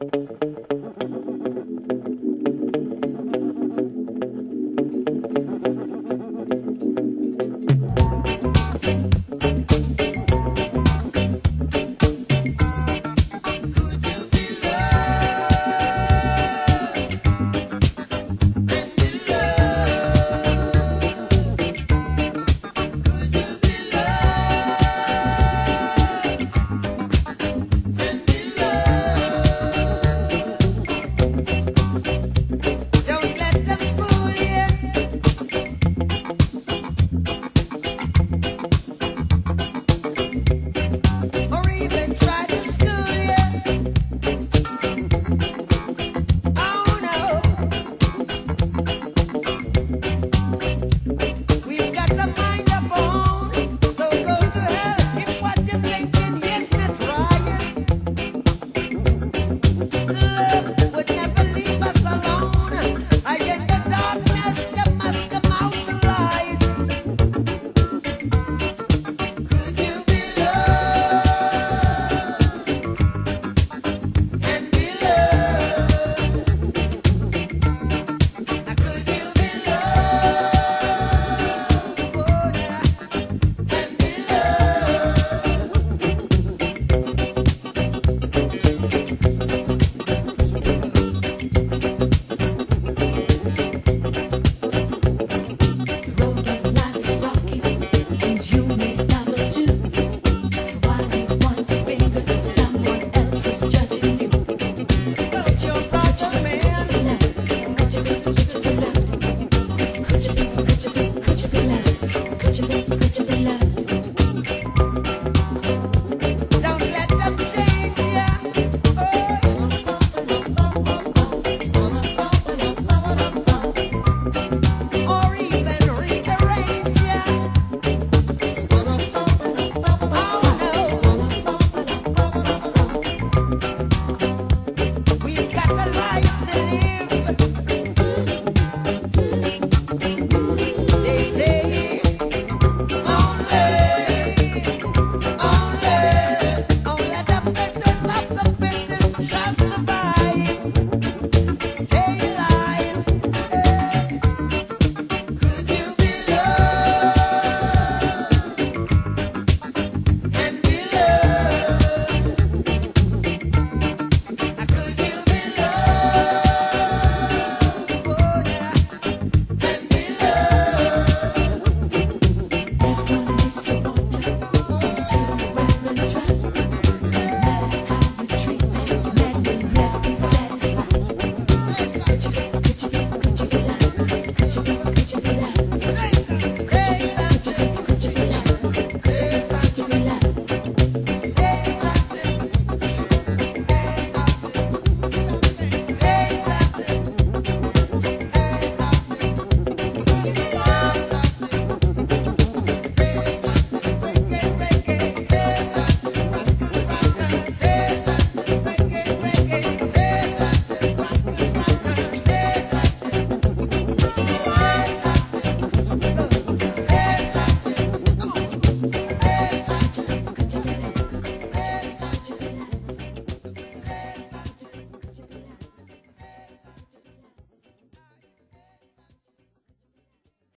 Bye. Could you be loved.